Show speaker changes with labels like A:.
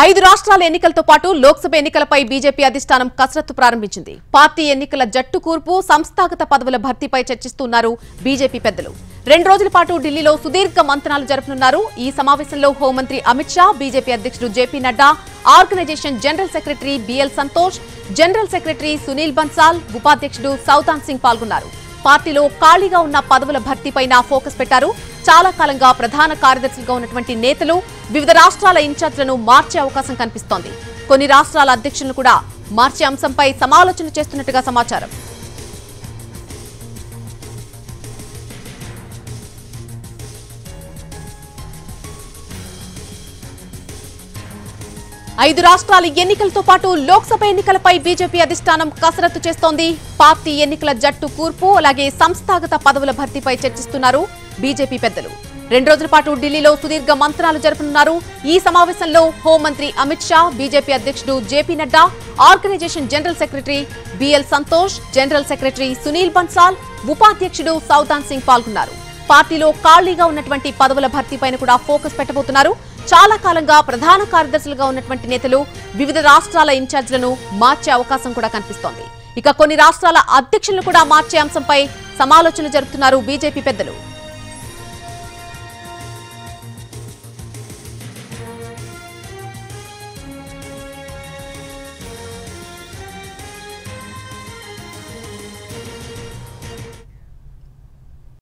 A: ఐదు రాష్ట్రాల ఎన్నికలతో పాటు లోక్సభ ఎన్నికలపై బీజేపీ అధిష్టానం కసరత్తు ప్రారంభించింది. పార్టీ ఎన్నికల జట్టు కూర్పు సంస్థాగత పదవుల భర్తీపై చర్చిస్తున్నారు బీజేపీ పెద్దలు. రెండు రోజుల పాటు ఢిల్లీలో సుదీర్ఘ మంతనాలు జరపనున్నారు. ఈ సమావేశంలో హోంమంత్రి అమిత్ షా బీజేపీ అధ్యక్షుడు JP Nadda organisation general secretary BL Santosh general secretary Sunil Bansal ఉపాధ్యక్షుడు సౌతాన్ సింగ్ పాల్గొన్నారు. పార్టీలో ఖాళీగా ఉన్న పదవుల భర్తీపై ఫోకస్ పెట్టారు. చాలా కాలంగా ప్రధాన కార్యదర్శులుగా ఉన్నటువంటి నేతలు వివిధ రాష్ట్రాల ఇన్ఛార్జ్లను మార్చే అవకాశం కనిపిస్తోంది. కొన్ని రాష్ట్రాల అధ్యక్షులను కూడా మార్చే అంశంపై సమాలోచన చేస్తున్నట్టుగా సమాచారం. ఐదు రాష్ట్రాల ఎన్నికలతో పాటు లోక్సభ ఎన్నికలపై బీజేపీ అధిష్టానం కసరత్తు చేస్తోంది. పార్టీ ఎన్నికల జట్టు కూర్పు అలాగే సంస్థాగత పదవుల భర్తీపై చర్చిస్తున్నారు బీజేపీ పెద్దలు. రెండు రోజుల పాటు ఢిల్లీలో సుదీర్ఘ మంత్రాలు జరపనున్నారు. ఈ సమావేశంలో హోంమంత్రి అమిత్ షా బీజేపీ అధ్యక్షుడు JP Nadda organisation general secretary BL Santosh general secretary Sunil Bansal ఉపాధ్యక్షుడు సౌదాన్ సింగ్ పాల్గొన్నారు. పార్టీలో ఖాళీగా ఉన్నటువంటి పదవుల భర్తీపైన కూడా ఫోకస్ పెట్టబోతున్నారు. చాలా కాలంగా ప్రధాన కార్యదర్శులుగా ఉన్నటువంటి నేతలు వివిధ రాష్ట్రాల ఇన్ఛార్జ్లను మార్చే అవకాశం కూడా కనిపిస్తోంది. ఇక కొన్ని రాష్ట్రాల అధ్యక్షులను కూడా మార్చే అంశంపై సమాలోచనలు జరుపుతున్నారు బీజేపీ పెద్దలు.